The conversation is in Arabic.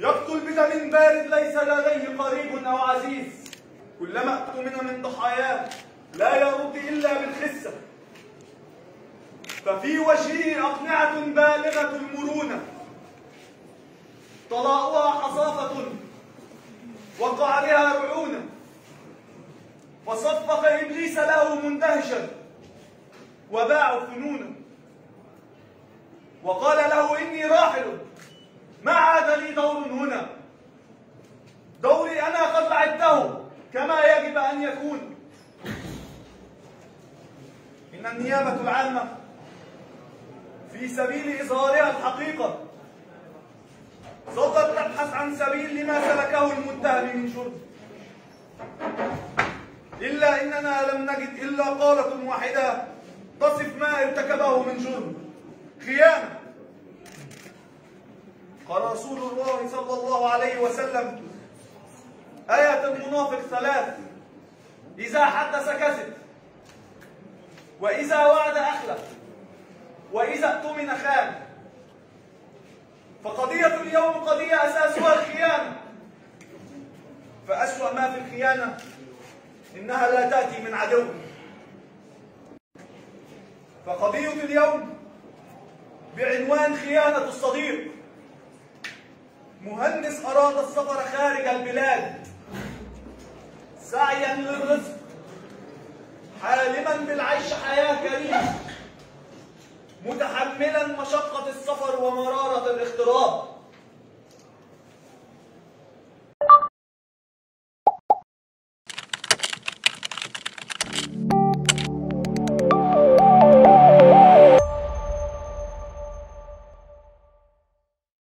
يقتل بدم بارد ليس لديه قريب أو عزيز. كلما اؤتمن من ضحاياه لا يرد إلا بالخسة. ففي وجهه أقنعة بالغة المرونة. طلاؤها حصافة وقعرها رعونة. فصفق إبليس له مندهشا وباع فنونا. وقال له إني راحل ما عاد لي دور هنا. دوري أنا قد لعبته كما يجب أن يكون. إن النيابة العامة في سبيل إظهارها الحقيقة. ظلت تبحث عن سبيل لما سلكه المتهم من جرم إلا إننا لم نجد إلا قالة واحدة تصف ما ارتكبه من جرم خيانة. قال رسول الله صلى الله عليه وسلم. آية المنافق ثلاث. إذا حدث كذب وإذا وعد أخلف وإذا اؤتمن خان. فقضية اليوم قضية أساسها الخيانة. فأسوأ ما في الخيانة إنها لا تأتي من عدو. فقضية اليوم بعنوان خيانة الصديق. مهندس أراد السفر خارج البلاد. سعيا للرزق. حالما بالعيش حياة كريمة. متحملا مشقة السفر ومرارة الاغتراب